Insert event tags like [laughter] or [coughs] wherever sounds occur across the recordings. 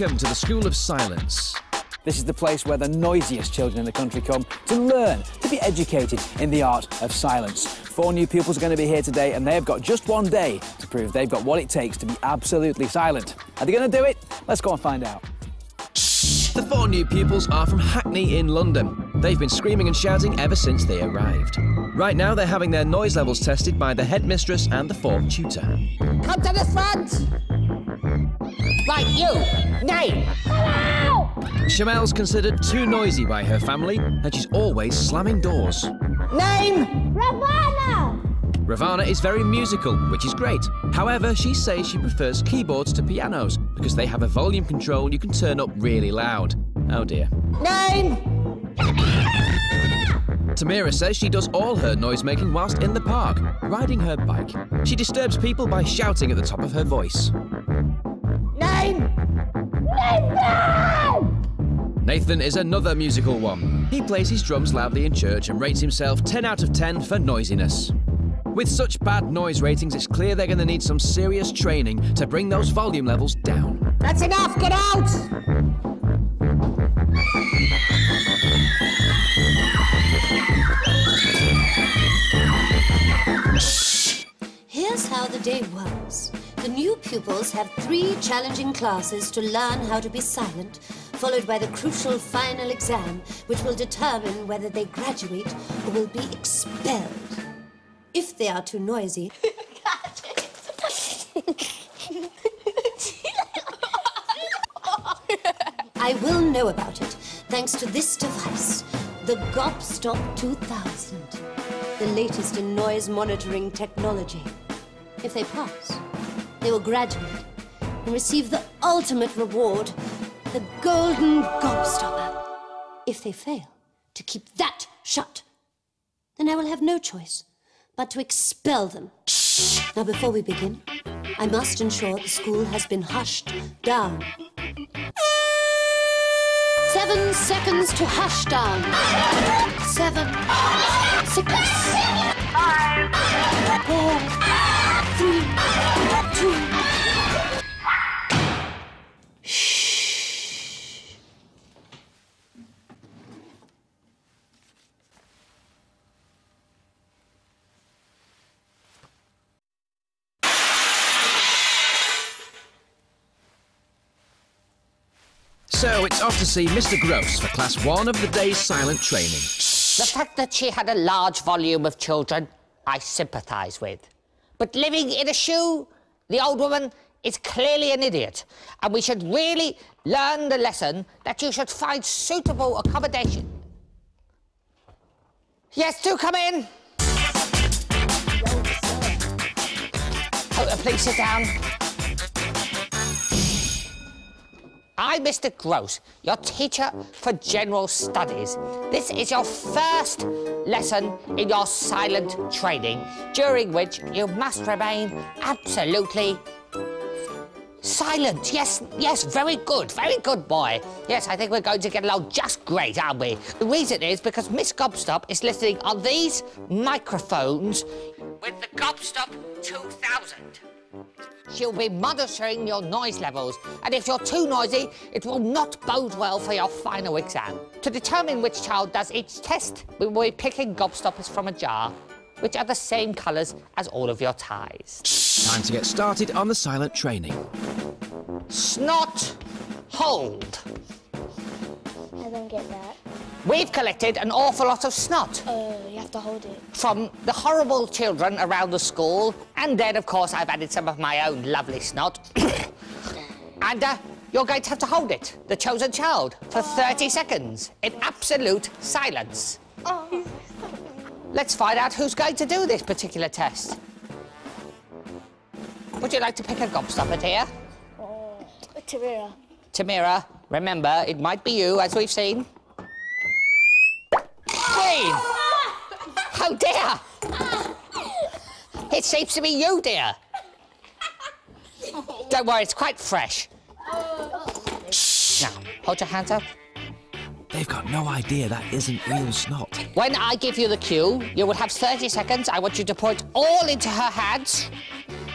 Welcome to the School of Silence. This is the place where the noisiest children in the country come to learn, to be educated in the art of silence. Four new pupils are going to be here today and they've got just one day to prove they've got what it takes to be absolutely silent. Are they going to do it? Let's go and find out. The four new pupils are from Hackney in London. They've been screaming and shouting ever since they arrived. Right now, they're having their noise levels tested by the headmistress and the form tutor. Come to the front! Right, you! Name! Shamel's considered too noisy by her family, and she's always slamming doors. Name! Ravana! Ravana is very musical, which is great. However, she says she prefers keyboards to pianos because they have a volume control you can turn up really loud. Oh dear. Name! Tamira says she does all her noise making whilst in the park, riding her bike. She disturbs people by shouting at the top of her voice. Name! Nathan is another musical one. He plays his drums loudly in church and rates himself 10 out of 10 for noisiness. With such bad noise ratings, it's clear they're going to need some serious training to bring those volume levels down. That's enough! Get out! Here's how the day works. Pupils have three challenging classes to learn how to be silent, followed by the crucial final exam, which will determine whether they graduate or will be expelled. If they are too noisy, [laughs] I will know about it thanks to this device, the Gobstop 2000, the latest in noise monitoring technology. If they pass, they will graduate and receive the ultimate reward, the Golden Gobstopper. If they fail to keep that shut, then I will have no choice but to expel them. Now, before we begin, I must ensure the school has been hushed down. Seven seconds to hush down. Seven, six, five, four, three, two. So it's off to see Mr. Gross for class one of the day's silent training. The fact that she had a large volume of children, I sympathise with. But living in a shoe, the old woman is clearly an idiot. And we should really learn the lesson that you should find suitable accommodation. Yes, do come in. Oh, please sit down. I'm Mr. Gross, your teacher for general studies. This is your first lesson in your silent training, during which you must remain absolutely silent. Yes, yes, very good, very good boy. Yes, I think we're going to get along just great, aren't we? The reason is because Miss Gobstop is listening on these microphones with the Gobstop 2000. She'll be monitoring your noise levels, and if you're too noisy, it will not bode well for your final exam. To determine which child does each test, we will be picking gobstoppers from a jar, which are the same colours as all of your ties. Time to get started on the silent training. Snot, hold. I don't get that. We've collected an awful lot of snot Uh, you have to hold it. from the horrible children around the school, and then, of course, I've added some of my own lovely snot. [coughs] and uh, you're going to have to hold it, the chosen child, for 30 seconds in absolute silence. Oh. Let's find out who's going to do this particular test. Would you like to pick a gobstopper, dear? Oh. Tamira. Tamira, remember, it might be you, as we've seen. Oh, dear! It seems to be you, dear. Don't worry, it's quite fresh. Now, hold your hands up. They've got no idea that isn't real snot. When I give you the cue, you will have 30 seconds. I want you to pour it all into her hands.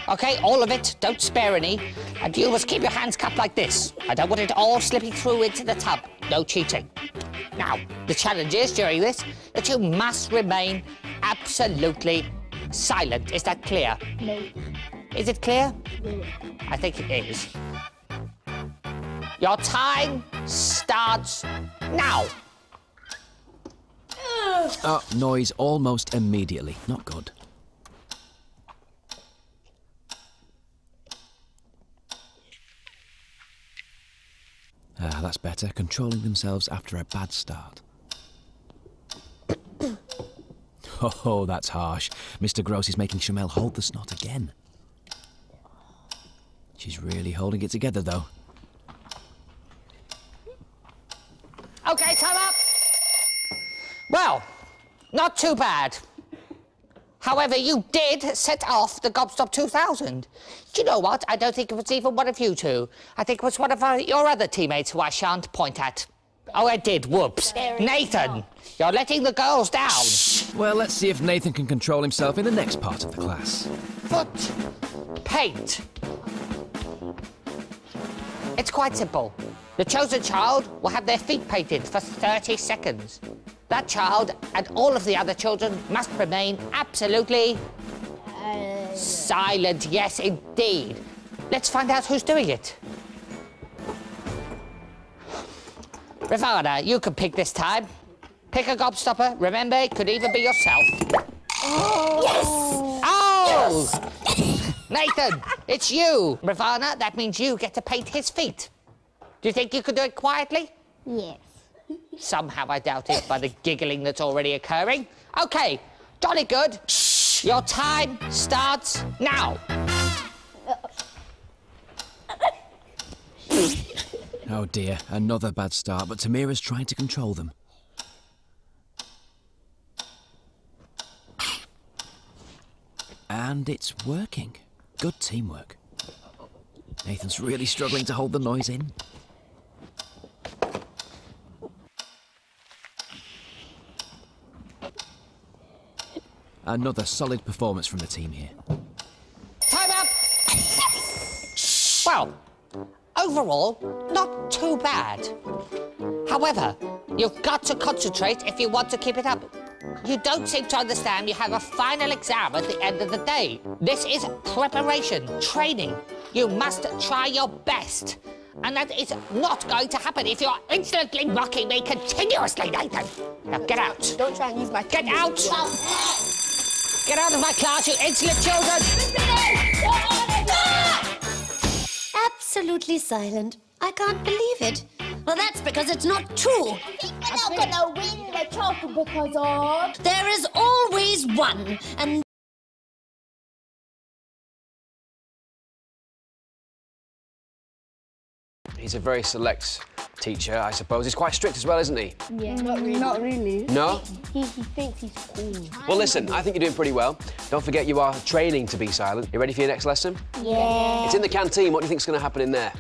Okay, all of it. Don't spare any. And you must keep your hands cupped like this. I don't want it all slipping through into the tub. No cheating. Now, the challenge is during this that you must remain absolutely silent. Is that clear? No. Is it clear? No. I think it is. Your time starts now. Oh, noise almost immediately. Not good. Ah, that's better. Controlling themselves after a bad start. oh, that's harsh. Mr. Gross is making Shamel hold the snot again. She's really holding it together, though. Okay, time up. Well, not too bad. However, you did set off the Gobstop 2000. Do you know what? I don't think it was even one of you two. I think it was one of uh, your other teammates who I shan't point at. Oh, I did. Whoops. Nathan, you're letting the girls down. Well, let's see if Nathan can control himself in the next part of the class. Foot paint. It's quite simple. The chosen child will have their feet painted for 30 seconds. That child and all of the other children must remain absolutely silent. Yes, indeed. Let's find out who's doing it. Ravana, you can pick this time. Pick a gobstopper. Remember, it could even be yourself. Oh! yes oh Nathan, it's you. Ravana, that means you get to paint his feet. Do you think you could do it quietly? Yes. Somehow I doubt it by the giggling that's already occurring. Okay, jolly good. Your time starts now. Oh dear, another bad start, but Tamira's trying to control them. And it's working. Good teamwork. Nathan's really struggling to hold the noise in. Another solid performance from the team here. Time up! [laughs] well, overall, not too bad. However, you've got to concentrate if you want to keep it up. You don't seem to understand you have a final exam at the end of the day. This is preparation, training. You must try your best. And that is not going to happen if you're insolently mocking me continuously, Nathan. Now get out. Don't try and use my Get out! Get out of my class, you insolent children! Absolutely silent. I can't believe it. Well, that's because it's not true. We're not gonna win the trophy because of. There is always one, and He's a very select teacher, I suppose. He's quite strict as well, isn't he? Yeah. Not really. Not really. No? He, he thinks he's cool. Well, listen, I think you're doing pretty well. Don't forget you are training to be silent. You ready for your next lesson? Yeah. It's in the canteen. What do you think's going to happen in there?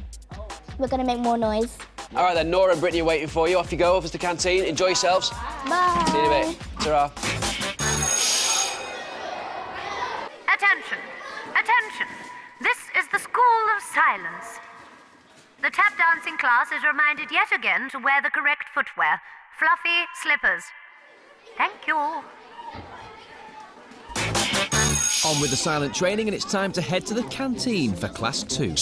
We're gonna make more noise. All right, then, Nora and Brittany are waiting for you. Off you go, over to the canteen. Enjoy yourselves. Bye. See you in a bit. Ta-ra. Attention! Attention! This is the School of Silence. The tap dancing class is reminded yet again to wear the correct footwear fluffy slippers. Thank you. On with the silent training, and it's time to head to the canteen for class two.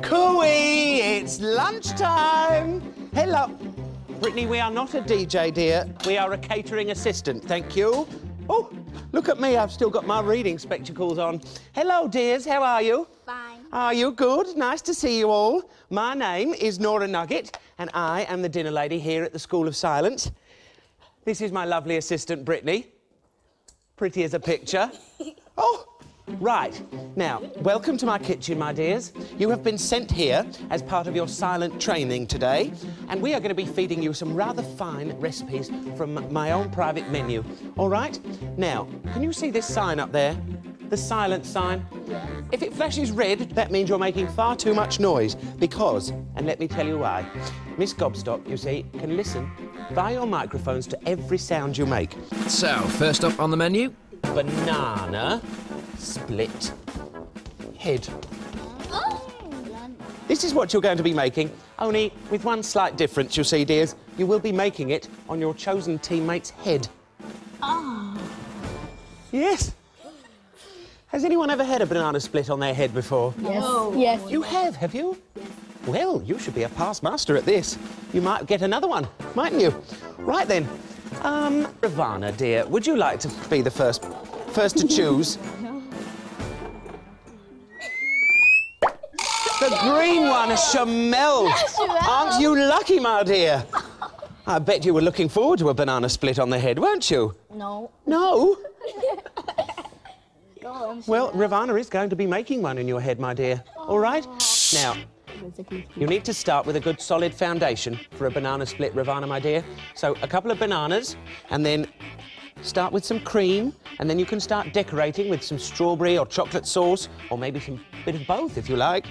Cooey, it's lunchtime. Hello. Brittany, we are not a DJ, dear. We are a catering assistant, thank you. Oh, look at me, I've still got my reading spectacles on. Hello, dears, how are you? Fine. Are you good? Nice to see you all. My name is Nora Nugget, and I am the dinner lady here at the School of Silence. This is my lovely assistant, Brittany. Pretty as a picture. [laughs] Oh, right. Now, welcome to my kitchen, my dears. You have been sent here as part of your silent training today, and we are going to be feeding you some rather fine recipes from my own private menu. All right? Now, can you see this sign up there? The silent sign? If it flashes red, that means you're making far too much noise because, and let me tell you why, Miss Gobstop, you see, can listen via your microphones to every sound you make. So, first up on the menu, banana split head. This is what you're going to be making, only with one slight difference, you'll see, dears. You will be making it on your chosen teammate's head. Ah. Yes. Has anyone ever had a banana split on their head before? Yes. Yes. You have, have you? Yes. Well, you should be a past master at this. You might get another one, mightn't you? Right then. Um, Ravana, dear, would you like to be the first first to [laughs] choose? The green one, Shamel. Aren't you lucky, my dear? I bet you were looking forward to a banana split on the head, weren't you? No. No? [laughs] On. Well, Ravana is going to be making one in your head, my dear. All right? Now, you need to start with a good solid foundation for a banana split, Ravana, my dear. So, a couple of bananas, and then start with some cream, and then you can start decorating with some strawberry or chocolate sauce, or maybe some bit of both if you like.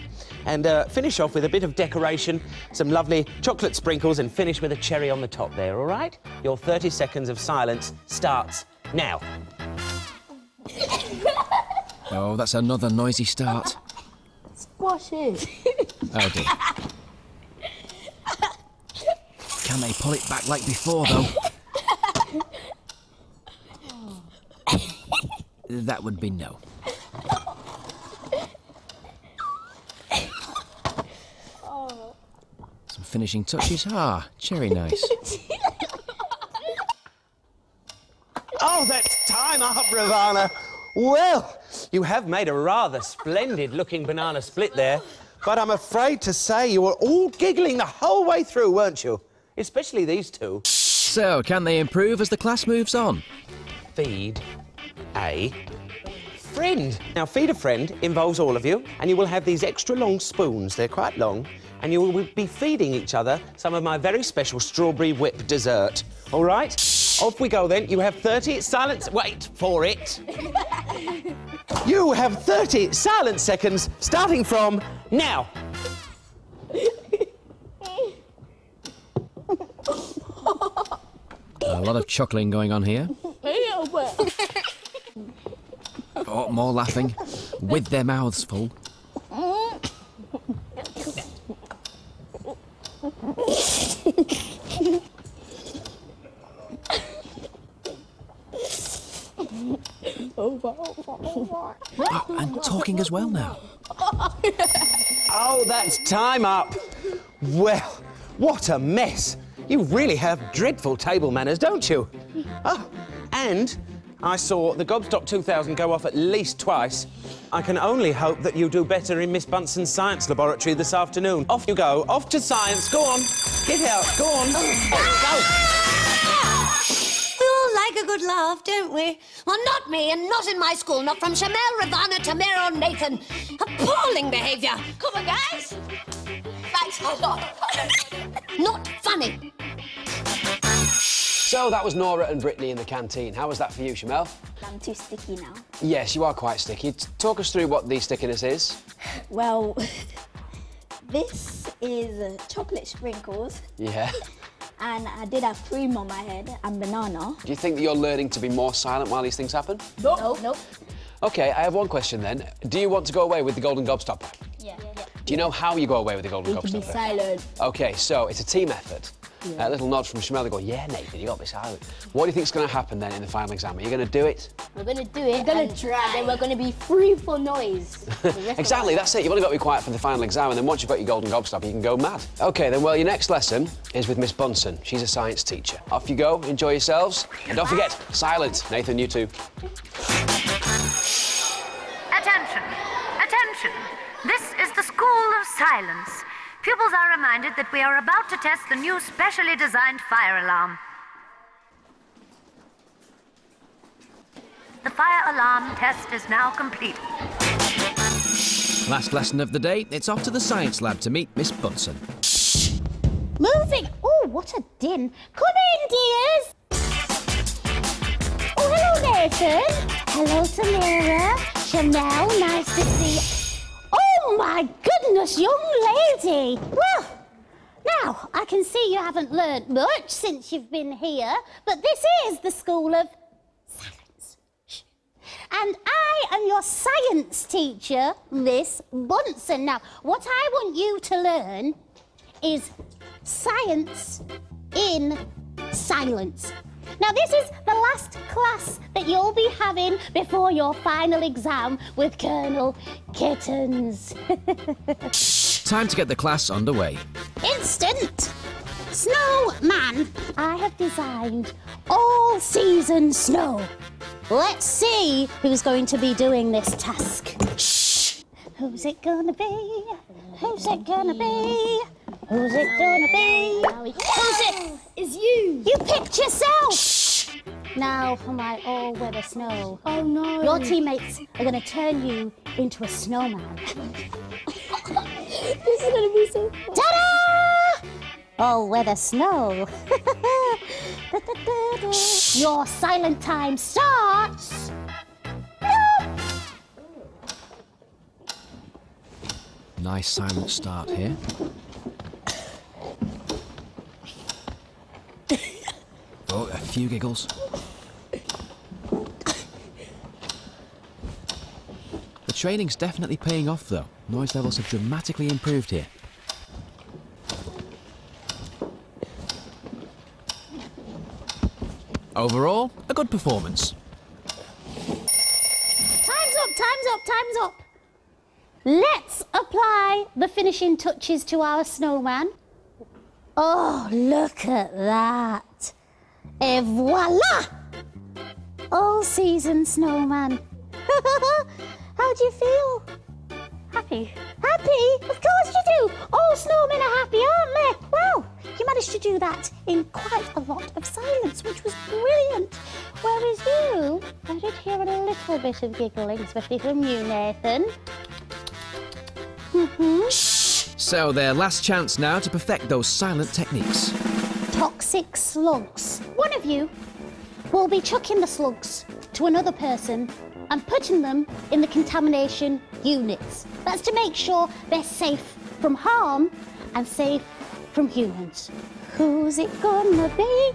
And uh, finish off with a bit of decoration, some lovely chocolate sprinkles, and finish with a cherry on the top there, all right? Your 30 seconds of silence starts now. Oh, that's another noisy start. Squash it. Oh dear. [laughs] Can they pull it back like before, though? That would be no. Some finishing touches. Ah, cherry nice. Oh, that's time up, Ravana. Well, you have made a rather splendid looking banana split there, but I'm afraid to say you were all giggling the whole way through, weren't you? Especially these two. So, can they improve as the class moves on? Feed a friend. Now, feed a friend involves all of you, and you will have these extra long spoons. They're quite long, and you will be feeding each other some of my very special strawberry whip dessert. All right? Off we go then. You have 30 silence. Wait for it. [laughs] you have 30 silent seconds starting from now. A lot of chuckling going on here. Oh, more laughing. With their mouths full. Oh, and talking as well now. Oh, that's time up. Well, what a mess. You really have dreadful table manners, don't you? Oh, and I saw the Gobstop 2000 go off at least twice. I can only hope that you do better in Miss Bunsen's science laboratory this afternoon. Off you go. Off to science. Go on. Get out. Go on. Go. We all like a good laugh, don't we? Well, not me, and not in my school. Not from Shamel, Ravana, Tamara, or Nathan. Appalling behaviour. Come on, guys. Thanks. [laughs] Not funny. So that was Nora and Brittany in the canteen. How was that for you, Shamel? I'm too sticky now. Yes, you are quite sticky. Talk us through what the stickiness is. Well, [laughs] this is uh, chocolate sprinkles, Yeah. [laughs] and I did have cream on my head and banana. Do you think that you're learning to be more silent while these things happen? No. Nope. Nope. Okay, I have one question then. Do you want to go away with the golden gobstopper? Yeah. yeah. Do you know how you go away with the golden You can be gobstopper? silent. Okay, so it's a team effort. A little nod from Shamel. They go, yeah, Nathan, you got this out. What do you think's going to happen then in the final exam? Are you going to do it? We're gonna do it. We're gonna try. And then we're gonna be free for noise. [laughs] the rest of Exactly, that's it. You've only got to be quiet for the final exam, and then once you've got your golden gobstop, you can go mad. Okay, then, well, your next lesson is with Miss Bunsen. She's a science teacher. Off you go, enjoy yourselves, and don't forget, silent. Nathan, you too. Attention! Attention! This is the School of Silence. Pupils are reminded that we are about to test the new specially designed fire alarm. The fire alarm test is now complete. Last lesson of the day, it's off to the science lab to meet Miss Bunsen. Moving. Oh, what a din. Come in, dears. Oh, hello, Nathan. Hello, Samira. Chanel, nice to see you. Oh, my goodness, young lady. Well, now, I can see you haven't learnt much since you've been here, but this is the School of Silence. And I am your science teacher, Miss Bunsen. Now, what I want you to learn is science in silence. Now, this is the last class that you'll be having before your final exam with Colonel Kittens. [laughs] Time to get the class underway. Instant! Snowman! I have designed all season snow. Let's see who's going to be doing this task. Shh! Who's it gonna be? Who's it gonna be? Who's it gonna be? Who's it? It's you. You picked yourself! Shh! Now for my all-weather snow. Oh no. Your teammates are gonna turn you into a snowman. [laughs] This is gonna be so fun. Ta-da! All-weather snow. [laughs] Da-da-da-da. Your silent time starts. Nice silent start here. Oh, a few giggles. The training's definitely paying off though. Noise levels have dramatically improved here. Overall, a good performance. Time's up, time's up, time's up. Let's apply the finishing touches to our snowman. Oh, look at that. Et voila! All season snowman. [laughs] How do you feel? Happy. Happy? Of course you do. All snowmen are happy, aren't they? Well, you managed to do that in quite a lot of silence, which was brilliant. Whereas you, I did hear a little bit of giggling, especially from you, Nathan. Mm-hmm. So, their last chance now to perfect those silent techniques. Toxic slugs. One of you will be chucking the slugs to another person and putting them in the contamination units. That's to make sure they're safe from harm and safe from humans. Who's it gonna be?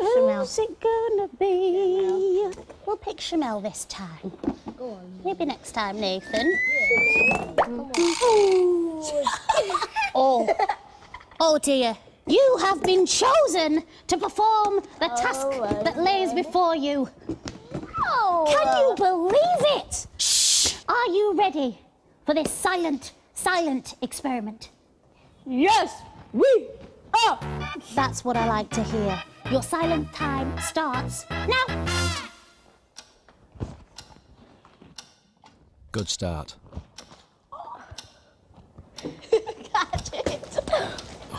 Who's it gonna be? We'll pick Shamel this time. Go on. Maybe next time, Nathan. [laughs] oh, oh dear. You have been chosen to perform the oh, task my that lays before you. Oh. Can you believe it? Shh. Are you ready for this silent, silent experiment? Yes, we are. That's what I like to hear. Your silent time starts now. Good start. [laughs]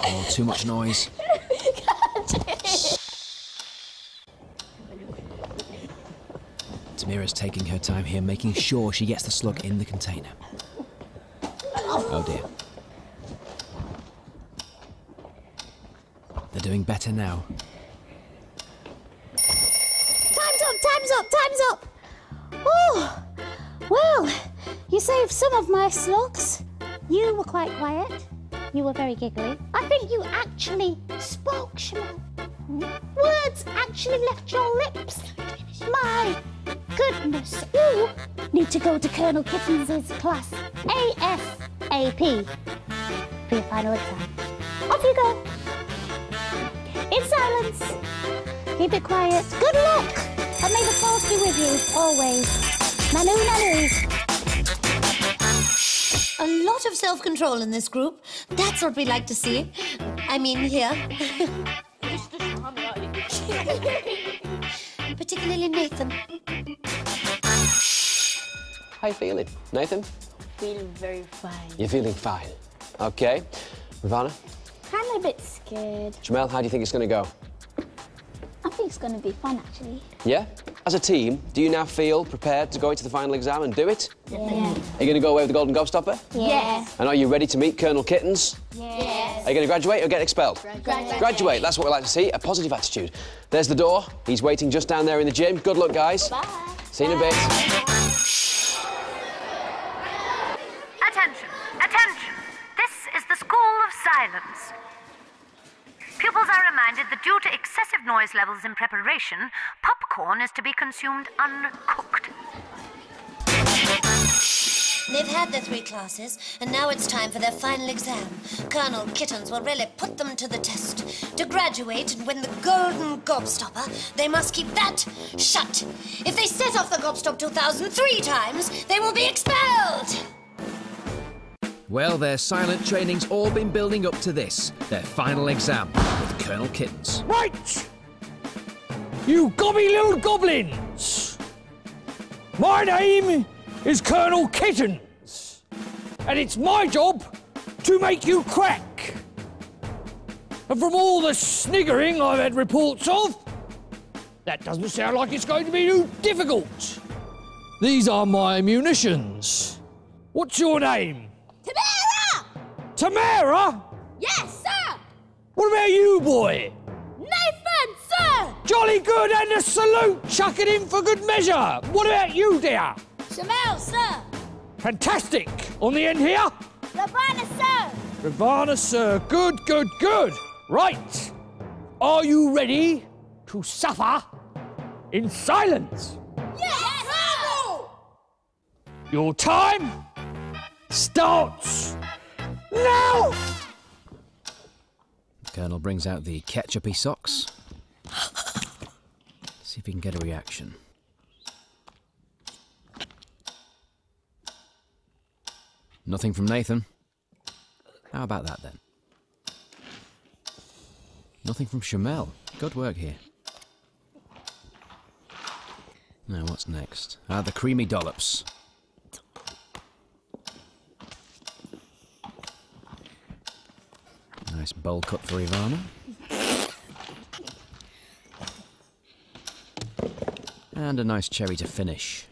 Oh, too much noise. Tamira's taking her time here, making sure she gets the slug in the container. Oh dear. They're doing better now. Time's up, time's up, time's up. Oh, well, you saved some of my slugs. You were quite quiet. You were very giggly. I think you actually spoke, Shamel. Words actually left your lips. My goodness. You need to go to Colonel Kittens' class ASAP for your final exam. Off you go. In silence. Keep it quiet. Good luck. And may the force be with you always. Nanu, nanu. A lot of self control in this group. That's what we like to see. I mean, here. [laughs] Particularly Nathan. How you feeling? Nathan? Feeling very fine. You're feeling fine. Okay. Ravana? I'm a bit scared. Jamel, how do you think it's going to go? I think it's gonna be fun actually. Yeah? As a team, do you now feel prepared to go into the final exam and do it? Yeah. Are you going to go away with the Golden Gobstopper? Yes. And are you ready to meet Colonel Kittens? Yes. Are you going to graduate or get expelled? Graduate. Graduate, that's what we like to see, a positive attitude. There's the door. He's waiting just down there in the gym. Good luck, guys. Bye. See you in a bit. Excessive noise levels in preparation, popcorn is to be consumed uncooked. They've had their three classes, and now it's time for their final exam. Colonel Kittens will really put them to the test. To graduate and win the Golden Gobstopper, they must keep that shut. If they set off the Gobstop 2000 three times, they will be expelled! Well, their silent training's all been building up to this, their final exam with Colonel Kittens. Right! You gobby little goblins! My name is Colonel Kittens, and it's my job to make you crack. And from all the sniggering I've had reports of, that doesn't sound like it's going to be too difficult. These are my munitions. What's your name? Tamara! Tamara? Yes, sir! What about you, boy? Nathan, sir! Jolly good and a salute! Chuck it in for good measure! What about you, dear? Shamel, sir! Fantastic! On the end here? Ravana, sir! Ravana, sir. Good, good, good. Right. Are you ready to suffer in silence? Yes, sir! Your time starts now! Colonel brings out the ketchupy socks. [laughs] See if we can get a reaction. Nothing from Nathan. How about that then? Nothing from Shamel. Good work here. Now, what's next? Ah, the creamy dollops. Nice bowl cut for Ivana. And a nice cherry to finish.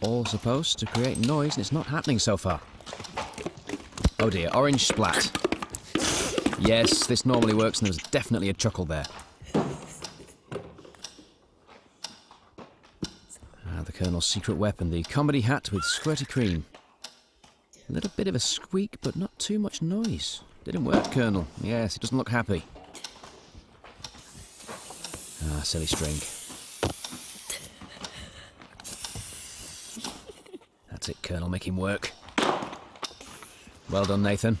All supposed to create noise, and it's not happening so far. Oh dear, orange splat. Yes, this normally works, and there was definitely a chuckle there. Ah, the Colonel's secret weapon, the comedy hat with squirty cream. A little bit of a squeak, but not too much noise. Didn't work, Colonel. Yes, he doesn't look happy. Ah, silly string. That's it, Colonel. Make him work. Well done, Nathan.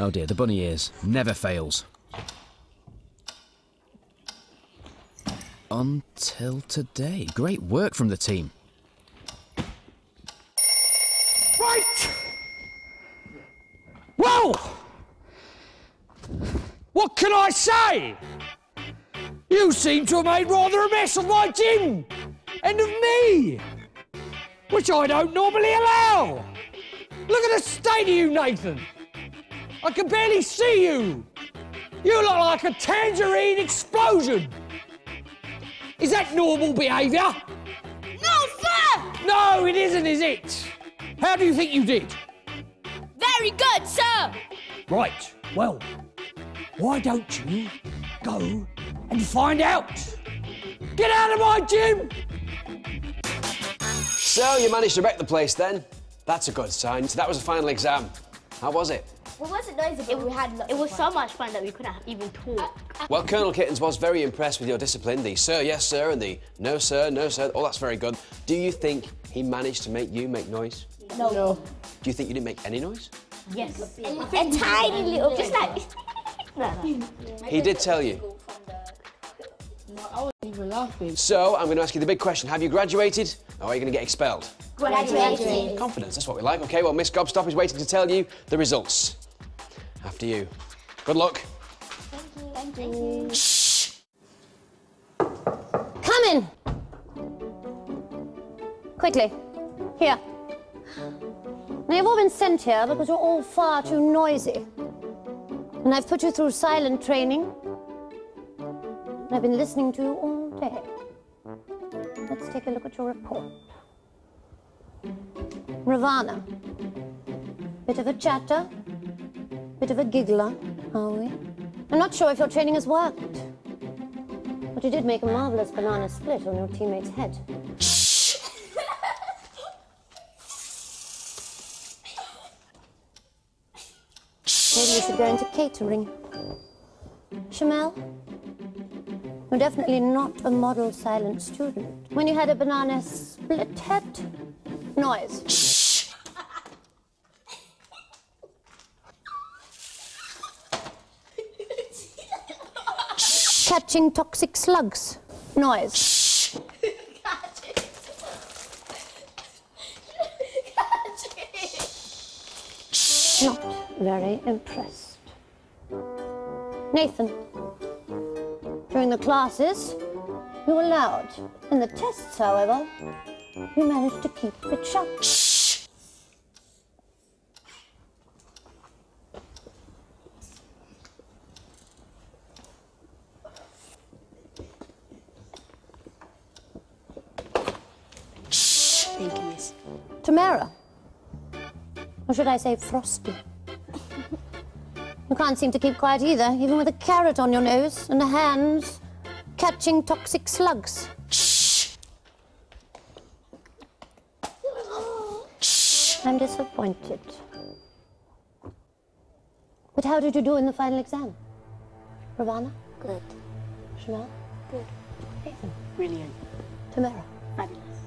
Oh dear, the bunny ears. Never fails. Until today. Great work from the team. Right! Well, what can I say? You seem to have made rather a mess of my gym and of me, which I don't normally allow. Look at the state of you, Nathan. I can barely see you. You look like a tangerine explosion. Is that normal behaviour? No, sir! No, it isn't, is it? How do you think you did? Very good, sir! Right, well, why don't you go and find out? Get out of my gym! So you managed to wreck the place then? That's a good sign. So that was the final exam. How was it? Well, wasn't noisy, but we had lots It was of so much fun that we couldn't even talk. Uh, uh, well, Colonel Kittens was very impressed with your discipline. The sir, yes, sir, and the no, sir, no, sir. All that's very good. Do you think he managed to make you make noise? No. no. Do you think you didn't make any noise? Yes. A tiny little Just like... [laughs] He did tell you. I wasn't even laughing. So I'm going to ask you the big question: Have you graduated, or are you going to get expelled? Graduated. Confidence. That's what we like. Okay. Well, Miss Gobstop is waiting to tell you the results. After you. Good luck. Thank you. Shh. Come in. Quickly. Here. Now, you've all been sent here because you're all far too noisy. And I've put you through silent training. And I've been listening to you all day. Let's take a look at your report. Ravana. Bit of a chatter. Bit of a giggler, are we? I'm not sure if your training has worked. But you did make a marvelous banana split on your teammate's head. Maybe you should go into catering. Shamel, you're definitely not a model silent student. When you had a banana split Split-head noise. Catching toxic slugs. Noise. Shh. not very impressed. Nathan, during the classes, you were loud. In the tests, however, you managed to keep it shut. Thank you, miss. Tamara. Or should I say Frosty? You can't seem to keep quiet either, even with a carrot on your nose and the hands catching toxic slugs. Shh. I'm disappointed. But how did you do in the final exam? Ravana? Good. Chanel? Good. Nathan? Brilliant. Tamara? Fabulous.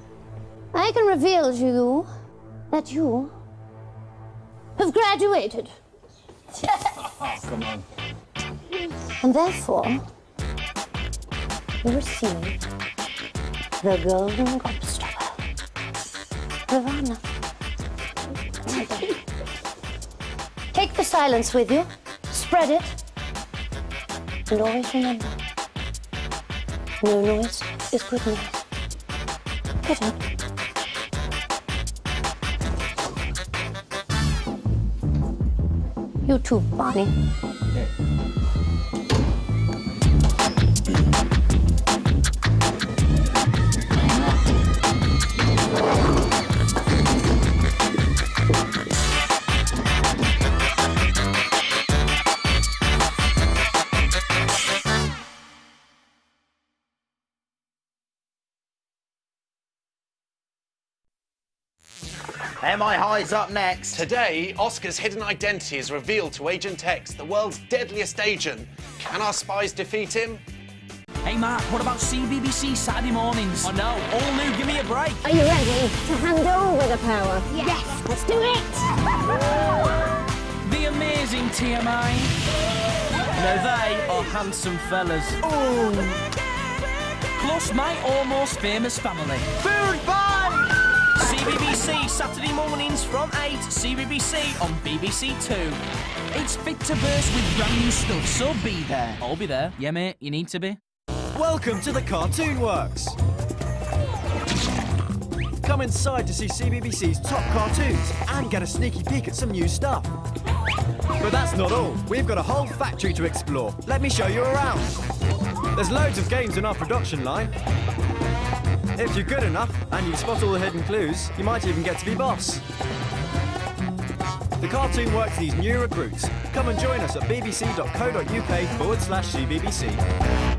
I can reveal to you that you have graduated. Come on. And therefore, you receive the golden gobstopper. Ravana. Take the silence with you, spread it, and always remember no noise is good noise. Get up. You too, Barney. MI High's up next. Today, Oscar's hidden identity is revealed to Agent X, the world's deadliest agent. Can our spies defeat him? Hey Mark, what about CBBC Saturday mornings? Oh, no, all new, give me a break. Are you ready to hand over the power? Yes, let's do it. The amazing TMI. Now they are handsome fellas. Plus my almost famous family. Food Bun! Saturday mornings from 8, CBBC on BBC Two. It's fit to burst with brand new stuff, so be there. I'll be there. Yeah, mate, you need to be. Welcome to the Cartoon Works. Come inside to see CBBC's top cartoons and get a sneaky peek at some new stuff. But that's not all. We've got a whole factory to explore. Let me show you around. There's loads of games in our production line. If you're good enough and you spot all the hidden clues, you might even get to be boss. The Cartoon Works these new recruits. Come and join us at bbc.co.uk forward slash CBBC.